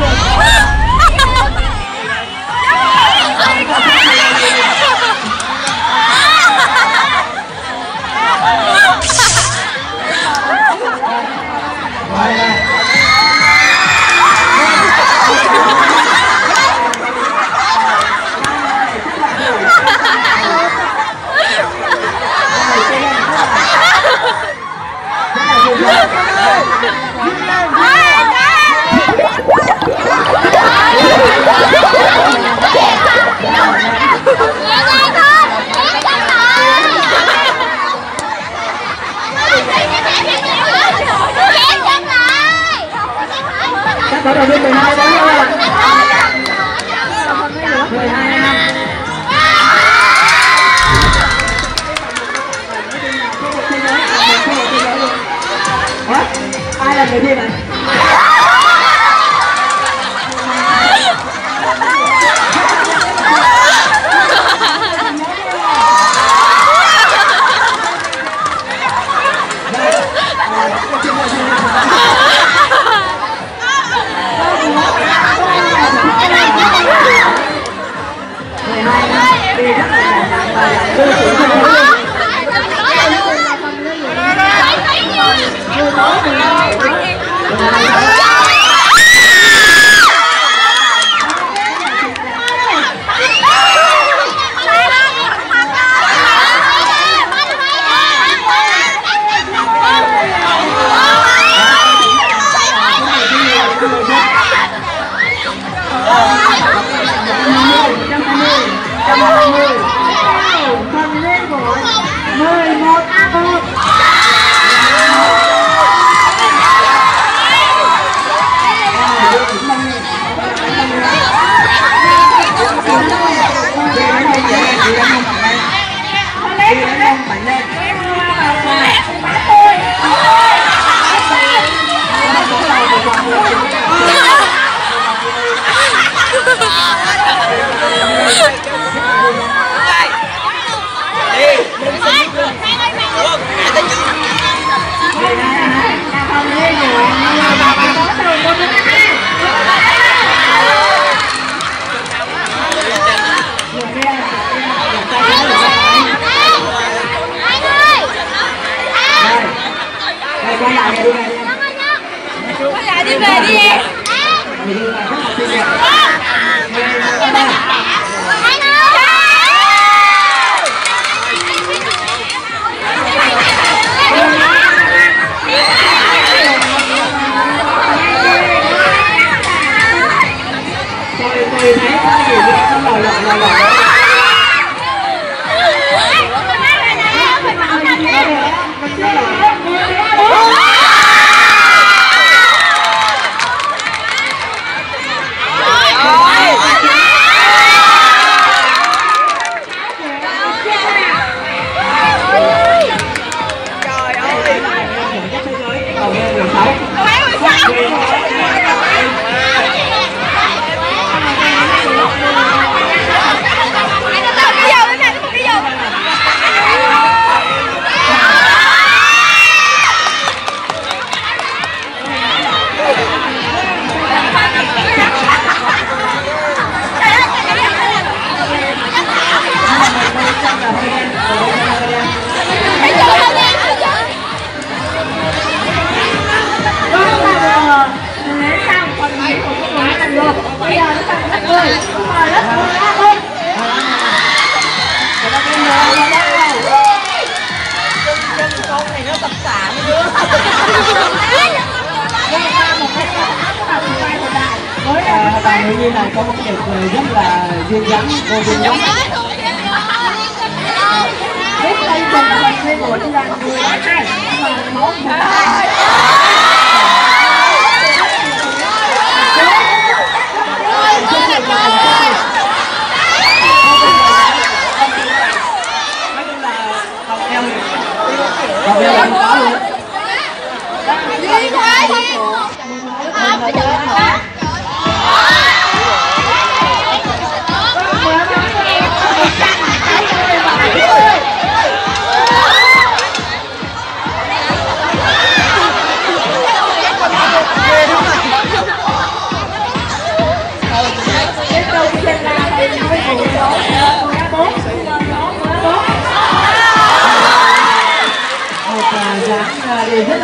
Whoa. para detener Oh! หน้ามือ everybody. con này nó tập tạ mấy đứa. Đây là dạ, dạ, một cái áo của đại mới đây như này có một cái đẹp rất là duyên dáng cô duyên dáng. Dạ,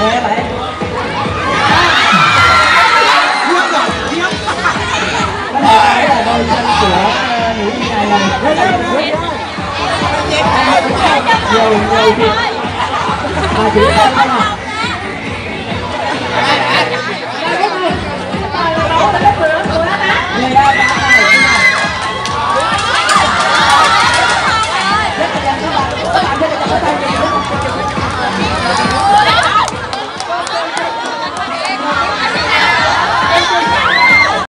Nghe vậy Cái này là đôi chân của nữ ngày này rất là quyết nhiều mà chỉ có